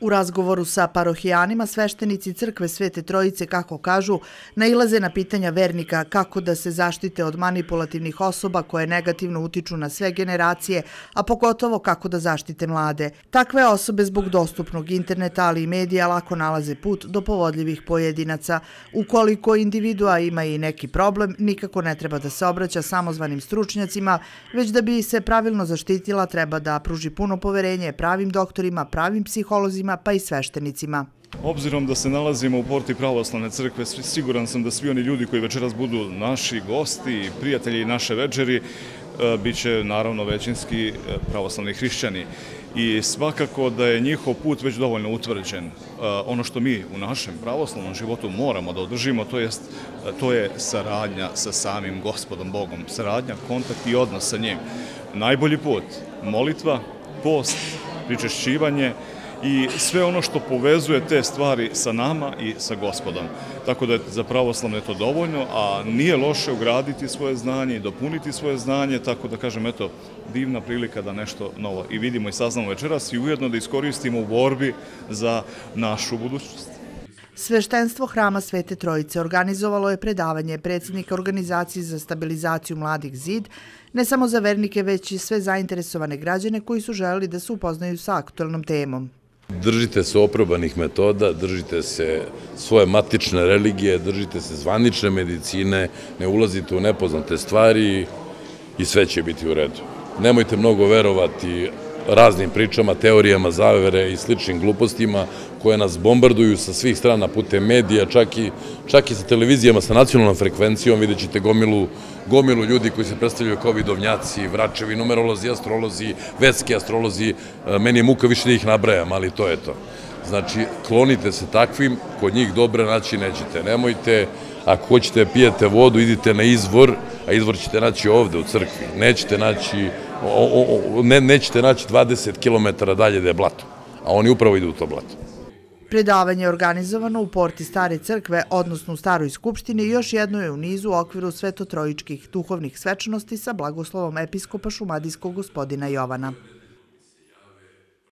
U razgovoru sa parohijanima, sveštenici crkve Svete Trojice, kako kažu, nailaze na pitanja vernika kako da se zaštite od manipulativnih osoba koje negativno utiču na sve generacije, a pogotovo kako da zaštite mlade. Takve osobe zbog dostupnog interneta, ali i medija lako nalaze put do povodljivih pojedinaca. Ukoliko individua ima i neki problem, nikako ne treba da se obraća samozvanim stručnjacima, već da bi se pravilno zaštitila treba da pruži puno poverenje pravim doktorima, pravim psiholozima, vernicima pa i sveštenicima. Obzirom da se nalazimo u porti pravoslavne crkve, siguran sam da svi oni ljudi koji večeras budu naši gosti, prijatelji naše večeri, e, bit će naravno većinski e, pravoslavni hrišćani. I svakako da je njihov put već dovoljno utvrđen. E, ono što mi u našem pravoslavnom životu moramo da održimo, to, jest, to je saradnja sa samim gospodom Bogom. Saradnja, kontakt i odnos sa njim. Najbolji put, molitva, post, pričešćivanje, i sve ono što povezuje te stvari sa nama i sa gospodom. Tako da je za pravoslavne to dovoljno, a nije loše ugraditi svoje znanje i dopuniti svoje znanje, tako da kažem, eto, divna prilika da nešto novo i vidimo i saznamo večeras i ujedno da iskoristimo u borbi za našu budućnost. Sveštenstvo Hrama Svete Trojice organizovalo je predavanje predsjednika Organizacije za stabilizaciju mladih zid, ne samo za vernike, već i sve zainteresovane građane koji su želeli da se upoznaju sa aktualnom temom. Držite se oprobanih metoda, držite se svoje matične religije, držite se zvanične medicine, ne ulazite u nepoznate stvari i sve će biti u redu. Nemojte mnogo verovati raznim pričama, teorijama zavere i sličnim glupostima koje nas bombarduju sa svih strana putem medija, čak i, čak i sa televizijama sa nacionalnom frekvencijom, vidjet ćete gomilu, gomilu ljudi koji se predstavljaju kao vidovnjaci, vračevi, numerolozi, astrolozi, vetski astrolozi, e, meni je muka više da ih nabrajam, ali to je to. Znači, klonite se takvim, kod njih dobre naći nećete. Nemojte, ako hoćete da pijete vodu, idite na izvor, a izvor ćete naći ovde u crkvi. Nećete naći, o, o, ne, nećete naći 20 km dalje da je blato, a oni upravo idu u to blato. Predavanje je organizovano u porti Stare crkve, odnosno u Staroj skupštini još jedno je u nizu u okviru svetotrojičkih duhovnih svečanosti sa blagoslovom episkopa Šumadijskog gospodina Jovana.